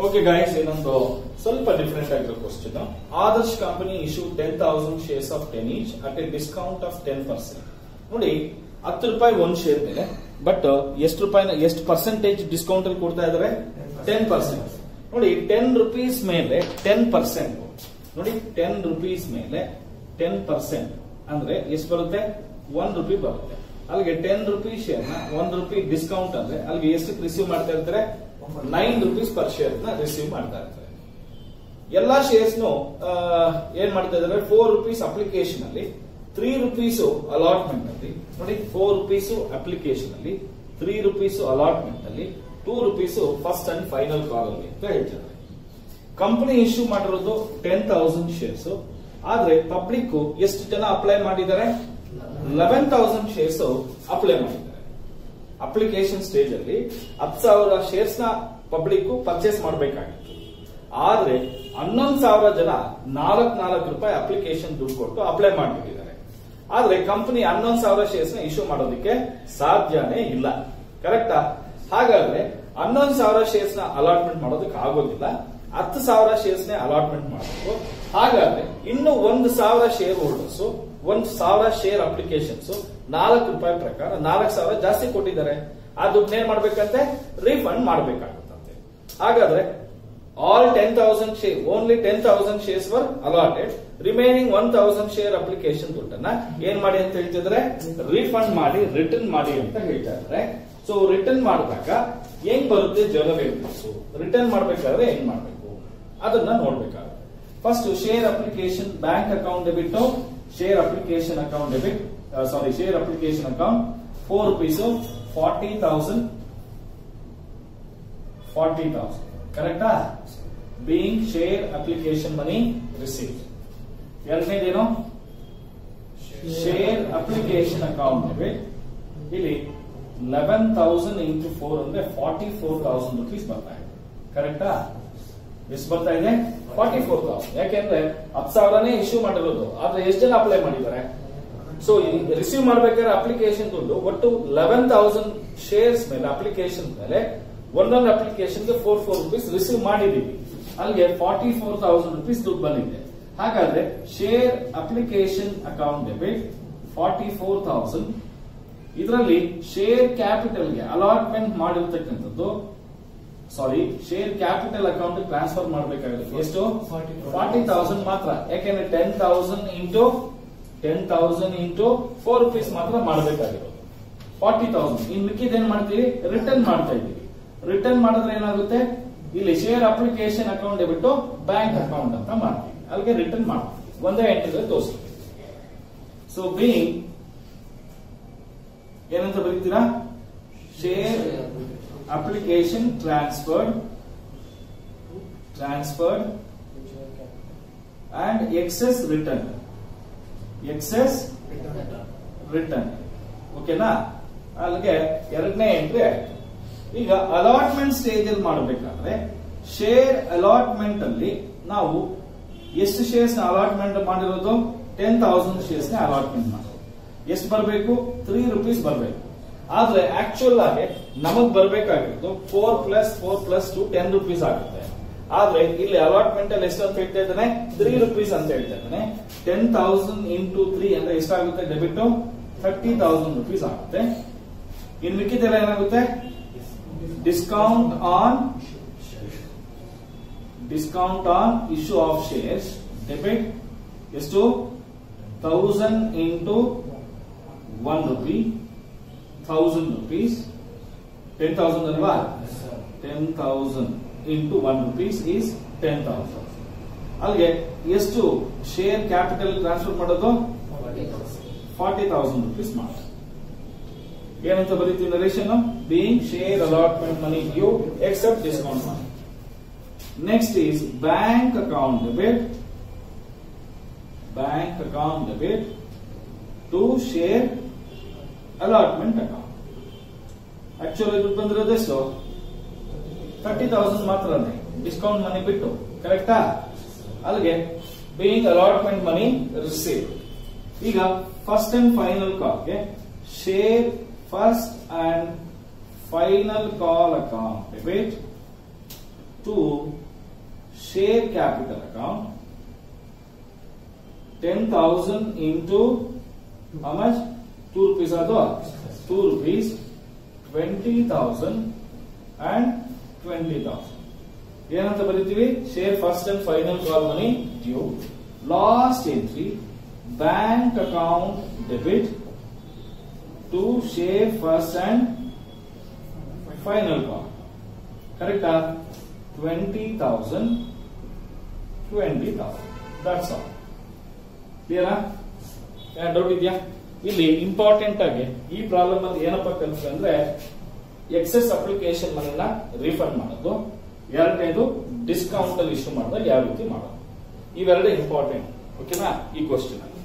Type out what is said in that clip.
Okay guys ಇನ್ನೊಂದು ಸ್ವಲ್ಪ different ಆಗಿರೋ question Adarsh company issue ten thousand shares of ten each at a discount of ten percent ನೋಡಿ, ಹತ್ತು ರೂಪಾಯಿ ಒಂದ್ ಶೇರ್ ಮೇಲೆ ಬಟ್ ಎಷ್ಟು ರೂಪಾಯಿನ, ಎಷ್ಟು ಪರ್ಸೆಂಟೇಜ್ ಡಿಸ್ಕೌಂಟ್ ಅಲ್ಲಿ ಕೊಡ್ತಾ ಇದಾರೆ ಟೆನ್ ಪರ್ಸೆಂಟ್ ನೋಡಿ ಟೆನ್ ರುಪೀಸ್ ಮೇಲೆ ಟೆನ್ ಪರ್ಸೆಂಟ್ ನೋಡಿ ಟೆನ್ ರುಪೀಸ್ ಮೇಲೆ ಟೆನ್ ಪರ್ಸೆಂಟ್ ಅಂದ್ರೆ ಎಷ್ಟು ಬರುತ್ತೆ? ಒನ್ ರುಪಿ ಬರುತ್ತೆ. ಅಲ್ಲಿಗೆ ಟೆನ್ ರುಪೀಸ್ ಶೇರ್ನ, ಒಂದ್ ರುಪಿ ಡಿಸ್ಕೌಂಟ್ ಅಂದ್ರೆ ಅಲ್ಲಿಗೆ ಎಷ್ಟು ರಿಸೀವ್ ಮಾಡ್ತಾ ಇರ್ತಾರೆ? ನೈನ್ ರುಪೀಸ್ ಪರ್ ಶೇರ್ನ ರಿಸೀವ್ ಮಾಡ್ತಾ ಇರ್ತಾರೆ ಎಲ್ಲಾ ಶೇರ್ಸ್ ಏನ್ ಮಾಡ್ತಾ ಇದಾರೆ ಫೋರ್ ರುಪೀಸ್ ಅಪ್ಲಿಕೇಶನ್ ಅಲ್ಲಿ ತ್ರೀ ರುಪೀಸ್ ಅಲಾಟ್ಮೆಂಟ್ ಅಲ್ಲಿ, ನೋಡಿ ಫೋರ್ ರುಪೀಸ್ ಅಪ್ಲಿಕೇಶನ್ ಅಲ್ಲಿ ತ್ರೀ ರುಪೀಸ್ ಅಲಾಟ್ಮೆಂಟ್ ಅಲ್ಲಿ two rupees first and final call ಅಲ್ಲಿ ಅಂತ ಹೇಳ್ತಾರೆ. ಕಂಪನಿ ಇಶ್ಯೂ ಮಾಡಿರೋದು ಟೆನ್ ತೌಸಂಡ್ ಶೇರ್ಸ್ ಆದ್ರೆ ಪಬ್ಲಿಕ್ ಎಷ್ಟು ಜನ ಅಪ್ಲೈ ಮಾಡಿದ್ದಾರೆ? ಲೆವೆನ್ ತೌಸಂಡ್ ಶೇರ್ಸ್ ಅಪ್ಲೈ ಮಾಡಿದ್ದಾರೆ. ಅಪ್ಲಿಕೇಶನ್ ಸ್ಟೇಜ್ ಅಲ್ಲಿ ಹತ್ತು ಸಾವಿರ ಶೇರ್ಸ್ನ ಪಬ್ಲಿಕ್ ಪರ್ಚೇಸ್ ಮಾಡಬೇಕಾಗಿತ್ತು. ಆದ್ರೆ ಹನ್ನೊಂದು ಸಾವಿರ ಜನ ನಾಲ್ಕು ನಾಲ್ಕು ರೂಪಾಯಿ ಅಪ್ಲಿಕೇಶನ್ ದುಡ್ಡು ಕೊಟ್ಟು ಅಪ್ಲೈ ಮಾಡಿಬಿಟ್ಟಿದ್ದಾರೆ. ಆದ್ರೆ ಕಂಪನಿ ಹನ್ನೊಂದು ಸಾವಿರ ಶೇರ್ಸ್ನ ಇಶ್ಯೂ ಮಾಡೋದಕ್ಕೆ ಸಾಧ್ಯನೇ ಇಲ್ಲ. ಕರೆಕ್ಟಾ? ಹಾಗಾದ್ರೆ ಹನ್ನೊಂದು ಸಾವಿರ ಶೇರ್ಸ್ನ ಅಲಾಟ್ಮೆಂಟ್ ಮಾಡೋದಕ್ಕೆ ಆಗೋದಿಲ್ಲ. ಹತ್ತು ಸಾವಿರ ಶೇರ್ಸ್ ನೇ ಅಲಾಟ್ಮೆಂಟ್ ಮಾಡಬೇಕು. ಹಾಗಾದ್ರೆ ಇನ್ನು ಒಂದು ಸಾವಿರ ಶೇರ್ ಹೋಲ್ಡರ್ಸ್, ಒಂದು ಸಾವಿರ ಶೇರ್ ಅಪ್ಲಿಕೇಶನ್ಸ್ ನಾಲ್ಕು ರೂಪಾಯಿ ಪ್ರಕಾರ ನಾಲ್ಕು ಸಾವಿರ ಜಾಸ್ತಿ ಕೊಟ್ಟಿದ್ದಾರೆ. ಆ ದುಡ್ಡು ಏನ್ ಮಾಡ್ಬೇಕಂತೆ? ರೀಫಂಡ್ ಮಾಡ್ಬೇಕಾಗುತ್ತಂತೆ. ಹಾಗಾದ್ರೆ all ten thousand share only ten thousand shares were allotted remaining one thousand share application ದುಡ್ಡನ್ನ ಏನ್ ಮಾಡಿ ಅಂತ ಹೇಳ್ತಿದ್ರೆ ರೀಫಂಡ್ ಮಾಡಿ ರಿಟರ್ನ್ ಮಾಡಿ ಅಂತ ಹೇಳ್ತಾ ಇದ್ದಾರೆ ಸೊ ರಿಟರ್ನ್ ಮಾಡಿದಾಗ ಹೆಂಗ್ ಬರುತ್ತೆ? ಜನರಲ್ ರಿಟರ್ನ್ ಮಾಡ್ಬೇಕಾದ್ರೆ ಹೆಂಗ್ ಮಾಡ್ಬೇಕು? ಅದನ್ನ ನೋಡ್ಬೇಕಾಗುತ್ತೆ. First share application bank account debit share application account debit sorry share application account four rupees forty thousand forty thousand ಕರೆಕ್ಟಾ being share application money receive ಎರಡನೇದೇನು share application account ಇಲ್ಲಿ eleven thousand into four ಅಂದ್ರೆ forty four thousand rupees ಬರ್ತಾ ಕರೆಕ್ಟಾ ಎಷ್ಟು ಬರ್ತಾ ಇದೆ? Forty four thousand ಯಾಕೆಂದ್ರೆ ಹತ್ತು ಇಶ್ಯೂ ಮಾಡಿರೋದು. ಆದ್ರೆ ಎಷ್ಟು ಜನ ಅಪ್ಲೈ ಮಾಡಿದ್ದಾರೆ? ಸೊ ರಿಸೀವ್ ಮಾಡ್ಬೇಕಾದ್ರೆ ಅಪ್ಲಿಕೇಶನ್ ದುಡ್ಡು. ಒಟ್ಟು ಲೆವೆನ್ ತೌಸಂಡ್ ಶೇರ್ಸ್ ಮೇಲೆ ಅಪ್ಲಿಕೇಶನ್ ಮೇಲೆ ಒಂದೊಂದು ಅಪ್ಲಿಕೇಶನ್ಗೆ ಫೋರ್ ಫೋರ್ ರುಪೀಸ್ ರಿಸೀವ್ ಮಾಡಿದೀವಿ ಅಲ್ಲಿಗೆ ಫಾರ್ಟಿ ಫೋರ್ ತೌಸಂಡ್ ರುಪೀಸ್ ದುಡ್ಡು ಬಂದಿದೆ. ಹಾಗಾದ್ರೆ share application account debit forty four thousand ಇದರಲ್ಲಿ ಶೇರ್ ಕ್ಯಾಪಿಟಲ್ಗೆ ಅಲಾಟ್ಮೆಂಟ್ ಮಾಡಿರ್ತಕ್ಕಂಥದ್ದು sorry share capital account transfer ಮಾಡಬೇಕಾಗುತ್ತೆ. ಎಷ್ಟು? ಫಾರ್ಟಿ ತೌಸಂಡ್ ಮಾತ್ರ. ಯಾಕೆಂದ್ರೆ ten thousand into ten thousand into four rupees ಮಾತ್ರ ಮಾಡಬೇಕಾಗಿರೋದು. ಫಾರ್ಟಿ ತೌಸಂಡ್ ಇನ್ ಮಿಕ್ಕಿದ ಏನ್ ಮಾಡ್ತೀವಿ ರಿಟರ್ನ್ ಮಾಡ್ತಾ ಇದೀವಿ ರಿಟರ್ನ್ ಮಾಡಿದ್ರೆ ಏನಾಗುತ್ತೆ? ಇಲ್ಲಿ ಶೇರ್ ಅಪ್ಲಿಕೇಶನ್ ಅಕೌಂಟ್ ಬಿಟ್ಟು ಬ್ಯಾಂಕ್ ಅಕೌಂಟ್ ಅಂತ ಮಾಡ್ತೀವಿ. ಅಲ್ಲಿಗೆ ರಿಟರ್ನ್ ಮಾಡ್ತೀವಿ. ಒಂದೇ ಎಂಟ್ರಿ ತೋರಿಸ್ತೀವಿ. ಸೊ ಬೀಂಗ್ ಏನಂತ ಬರೀತೀರಾ? Share application transferred transferred and excess return excess return ಓಕೆನಾ ಅಲ್ಲಿಗೆ ಎರಡನೇ ಎಂಟ್ರಿ ಆಯ್ತು. ಈಗ ಅಲಾಟ್ಮೆಂಟ್ ಸ್ಟೇಜ್ ಅಲ್ಲಿ ಮಾಡಬೇಕಾದ್ರೆ ಶೇರ್ ಅಲಾಟ್ಮೆಂಟ್ ಅಲ್ಲಿ ನಾವು ಎಷ್ಟು ಶೇರ್ಸ್ ಅಲಾಟ್ಮೆಂಟ್ ಮಾಡಿರೋದು? ಟೆನ್ ತೌಸಂಡ್ ಶೇರ್ಸ್ನ ಅಲಾಟ್ಮೆಂಟ್ ಮಾಡೋದು ಎಷ್ಟು ಬರಬೇಕು? ತ್ರೀ ರುಪೀಸ್ ಬರಬೇಕು. ಆದ್ರೆ ಆಕ್ಚುಯಲ್ ಆಗಿ ನಮಗ್ ಬರಬೇಕಾಗಿರೋದು four plus four plus two ten rupees ಆಗುತ್ತೆ. ಆದ್ರೆ ಇಲ್ಲಿ ಅಲಾಟ್ಮೆಂಟ್ ಅಲ್ಲಿ ಎಷ್ಟು ಅಂತ ಹೇಳ್ತಾ ಇದ್ದಾನೆ? ತ್ರೀ ರುಪೀಸ್ ಅಂತ ಹೇಳ್ತಾ ಇದ್ದಾನೆ. ಟೆನ್ ತೌಸಂಡ್ ಇಂಟು ತ್ರೀ ಅಂದ್ರೆ ಎಷ್ಟಾಗುತ್ತೆ ಡೆಬಿಟ್ ಥರ್ಟಿ ತೌಸಂಡ್ ರುಪೀಸ್ ಆಗುತ್ತೆ. ಇನ್ ಮಿಕ್ಕಿದೆಲ್ಲ ಏನಾಗುತ್ತೆ? Discount on discount on issue of shares debit ಎಷ್ಟು? Thousand into one rupee thousand rupees ten thousand ಅಲ್ವಾ? Ten thousand into one rupees is ten thousand ಅಲ್ಲಿಗೆ ಎಷ್ಟು ಶೇರ್ ಕ್ಯಾಪಿಟಲ್ ಟ್ರಾನ್ಸ್ಫರ್ ಮಾಡೋದು? Forty thousand rupees ಮಾಡಿ ಏನಂತ ಬರೀತೀವಿ narration being share allotment money due except discount money next is bank account debit bank account debit to share allotment account actually ದುಡ್ಡು ಬಂದಿರೋದೆಷ್ಟು thirty thousand ಮಾತ್ರನೇ. Discount money ಬಿಟ್ಟು. ಕರೆಕ್ಟಾ ಅಲ್ಲಿಗೆ being allotment money receive ಈಗ first and final ಕಾಲ್ಗೆ share first and final call account debit to share capital account ten thousand into how much? Two rupees ಅದು two rupees twenty thousand and twenty thousand ಏನಂತ ಬರೀತೀವಿ? Share first and final call money due last entry bank account debit to share first and final call ಕರೆಕ್ಟಾ twenty thousand twenty thousand that's all ಕ್ಲಿಯರಾ doubt ಇದೆಯಾ? ಇಲ್ಲಿ important ಆಗಿ ಈ problem ಅಲ್ಲಿ ಏನಪ್ಪ ಕಲಿಸ್ರೆ ಅಂದ್ರೆ ಎಕ್ಸೆಸ್ ಅಪ್ಲಿಕೇಶನ್ ಮನೆಯನ್ನ ರೀಫಂಡ್ ಮಾಡೋದು, ಎರಡನೇದು ಡಿಸ್ಕೌಂಟ್ ಅಲ್ಲಿ ಇಶ್ಯೂ ಮಾಡಿದಾಗ ಯಾವ ರೀತಿ ಮಾಡೋದು. ಇವೆರಡೇ ಇಂಪಾರ್ಟೆಂಟ್ ಓಕೆನಾ ಈ ಕ್ವಶನ್ ಅಲ್ಲಿ.